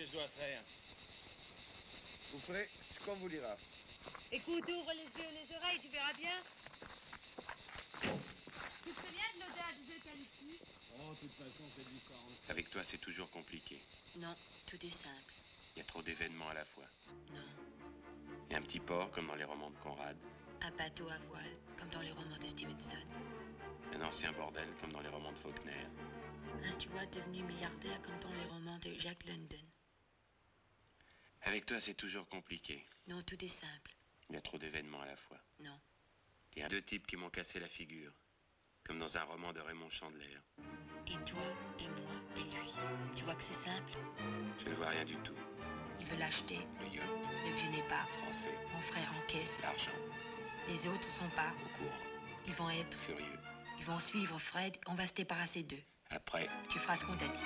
que je dois faire Vous ferez ce qu'on vous dira. Écoute, ouvre les yeux et les oreilles, tu verras bien. Tu te souviens de l'odeur des eucalyptus Oh, de toute façon, c'est différent. Avec toi, c'est toujours compliqué. Non, tout est simple. Il y a trop d'événements à la fois. Non. Il y a un petit port, comme dans les romans de Conrad. Un bateau à voile, comme dans les romans de Stevenson. Un ancien bordel, comme dans les romans de Faulkner. Un steward devenu milliardaire, comme dans les romans de Jack London. Avec toi, c'est toujours compliqué. Non, tout est simple. Il y a trop d'événements à la fois. Non. Il y a deux types qui m'ont cassé la figure. Comme dans un roman de Raymond Chandler. Et toi, et moi, et lui. Tu vois que c'est simple? Je ne vois rien du tout. Il veut l'acheter. Le yacht, Le vieux n'est pas. français, Mon frère encaisse. l'argent, Les autres sont pas. au courant, Ils vont être. furieux. Ils vont suivre Fred. On va se débarrasser d'eux. Après, Tu feras ce qu'on t'a dit.